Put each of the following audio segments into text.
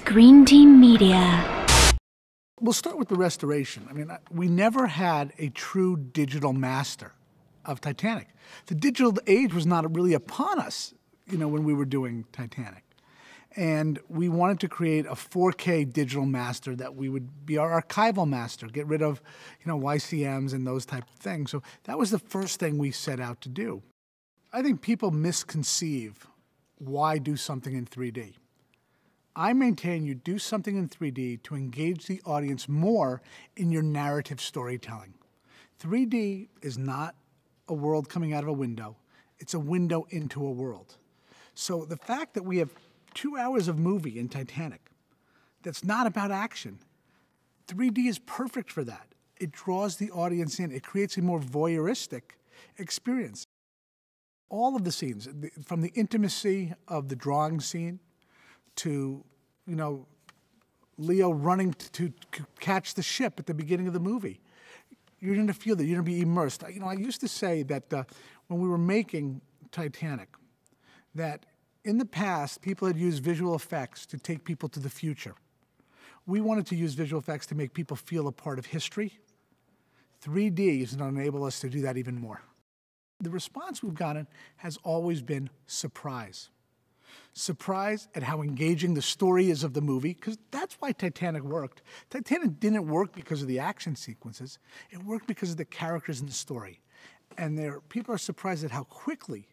Screen Team Media. We'll start with the restoration. I mean, uh, we never had a true digital master of Titanic. The digital age was not really upon us, you know, when we were doing Titanic. And we wanted to create a 4K digital master that we would be our archival master, get rid of, you know, YCMs and those type of things. So that was the first thing we set out to do. I think people misconceive why do something in 3D. I maintain you do something in 3D to engage the audience more in your narrative storytelling. 3D is not a world coming out of a window, it's a window into a world. So the fact that we have two hours of movie in Titanic that's not about action, 3D is perfect for that. It draws the audience in, it creates a more voyeuristic experience. All of the scenes, from the intimacy of the drawing scene to, you know, Leo running to, to catch the ship at the beginning of the movie. You're going to feel that. You're going to be immersed. You know, I used to say that uh, when we were making Titanic, that in the past, people had used visual effects to take people to the future. We wanted to use visual effects to make people feel a part of history. 3D is going to enable us to do that even more. The response we've gotten has always been surprise. Surprise at how engaging the story is of the movie, because that's why Titanic worked. Titanic didn't work because of the action sequences, it worked because of the characters in the story. And people are surprised at how quickly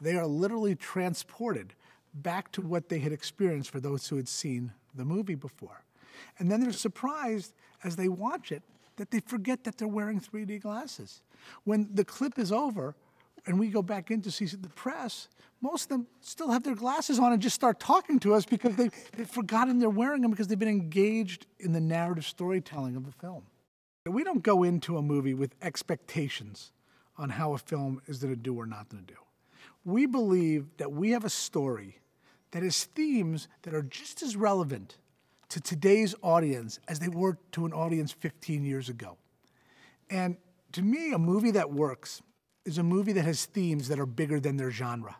they are literally transported back to what they had experienced for those who had seen the movie before. And then they're surprised as they watch it that they forget that they're wearing 3D glasses. When the clip is over and we go back in to see the press, most of them still have their glasses on and just start talking to us because they, they've forgotten they're wearing them because they've been engaged in the narrative storytelling of the film. We don't go into a movie with expectations on how a film is going to do or not going to do we believe that we have a story that has themes that are just as relevant to today's audience as they were to an audience 15 years ago. And to me, a movie that works is a movie that has themes that are bigger than their genre.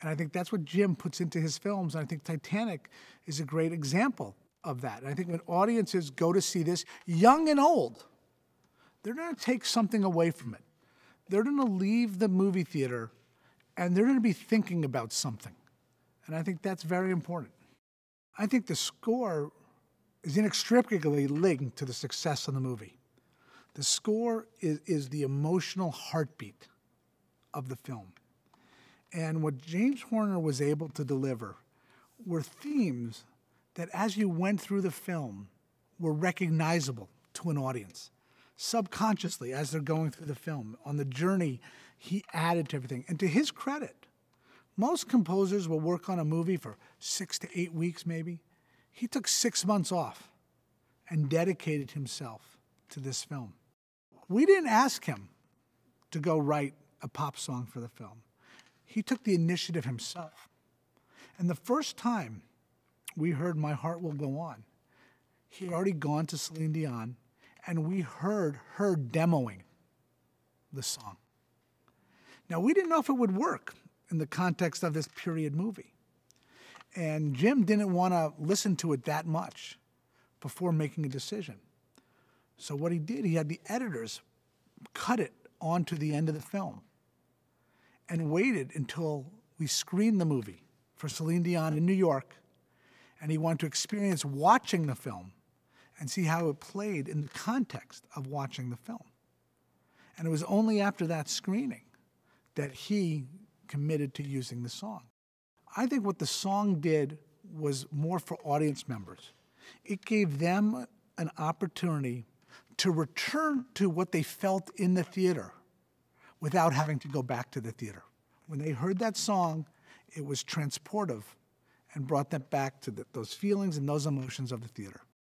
And I think that's what Jim puts into his films. And I think Titanic is a great example of that. And I think when audiences go to see this, young and old, they're going to take something away from it. They're going to leave the movie theater and they're going to be thinking about something. And I think that's very important. I think the score is inextricably linked to the success of the movie. The score is, is the emotional heartbeat of the film. And what James Horner was able to deliver were themes that, as you went through the film, were recognizable to an audience subconsciously as they're going through the film on the journey he added to everything. And to his credit, most composers will work on a movie for six to eight weeks, maybe. He took six months off and dedicated himself to this film. We didn't ask him to go write a pop song for the film. He took the initiative himself. And the first time we heard My Heart Will Go On, he had already gone to Celine Dion, and we heard her demoing the song. Now, we didn't know if it would work in the context of this period movie. And Jim didn't want to listen to it that much before making a decision. So, what he did, he had the editors cut it onto the end of the film and waited until we screened the movie for Celine Dion in New York. And he wanted to experience watching the film and see how it played in the context of watching the film. And it was only after that screening that he committed to using the song. I think what the song did was more for audience members. It gave them an opportunity to return to what they felt in the theater without having to go back to the theater. When they heard that song, it was transportive and brought them back to the, those feelings and those emotions of the theater.